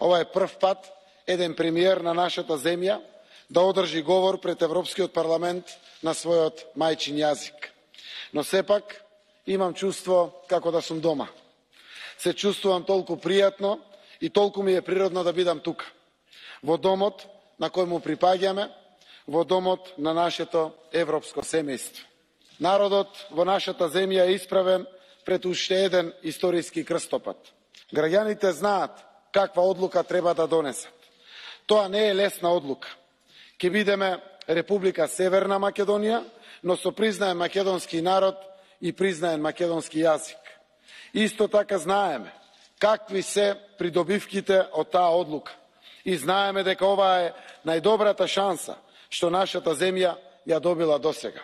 Ова е прв пат еден премиер на нашата земја да одржи говор пред Европскиот парламент на својот мајчин јазик. Но сепак имам чувство како да сум дома. Се чувствувам толку пријатно и толку ми е природно да бидам тука. Во домот на кој му припаѓаме, во домот на нашето европско семејство. Народот во нашата земја е исправен пред уште еден историски крстопат. Граѓаните знаат каква одлука треба да донесат. Тоа не е лесна одлука. Ке бидеме Република Северна Македонија, но со признаен македонски народ и признаен македонски јазик. Исто така знаеме какви се придобивките од таа одлука и знаеме дека ова е најдобрата шанса што нашата земја ја добила досега.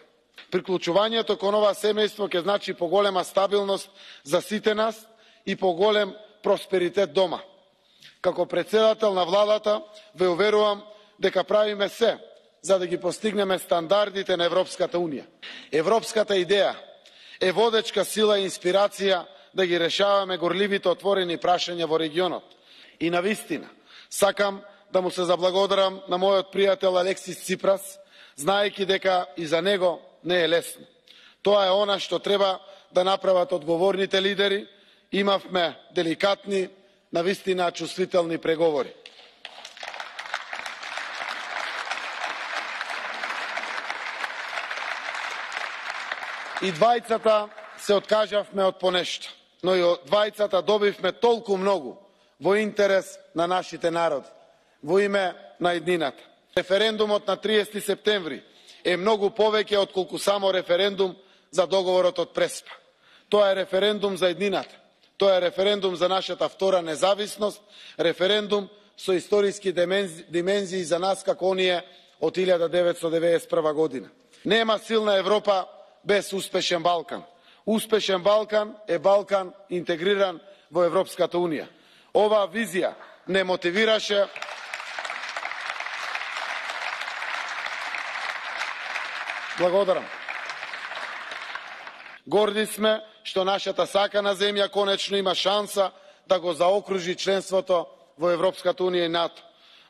Приклучувањето кон ова семејство ќе значи поголема стабилност за сите нас и поголем просперитет дома. Како председател на владата ве уверувам дека правиме се за да ги постигнеме стандардите на Европската Унија. Европската идеја е водечка сила и инспирација да ги решаваме горливите отворени прашања во регионот. И на вистина, сакам да му се заблагодарам на мојот пријател Алексис Ципрас, знаејќи дека и за него не е лесно. Тоа е она што треба да направат одговорните лидери. Имавме деликатни, навистина чувствителни преговори. И двајцата се откажавме од понешто, но и од двајцата добивме толку многу во интерес на нашите народи, во име на еднината. Референдумот на 30 септември е многу повеќе отколку само референдум за договорот од Преспа. Тоа е референдум за еднината. Тоа е референдум за нашата втора независност, референдум со историски димензии за нас како оние од 1991 година. Нема силна Европа без успешен Балкан. Успешен Балкан е Балкан интегриран во Европската Унија. Оваа визија не мотивираше Благодарам. Горди сме што нашата сакана земја конечно има шанса да го заокружи членството во Европската Унија и НАТО.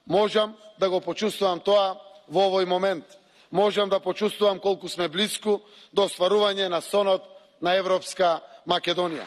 Можам да го почувствувам тоа во овој момент. Можам да почувствувам колку сме близку до остварување на сонот на Европска Македонија.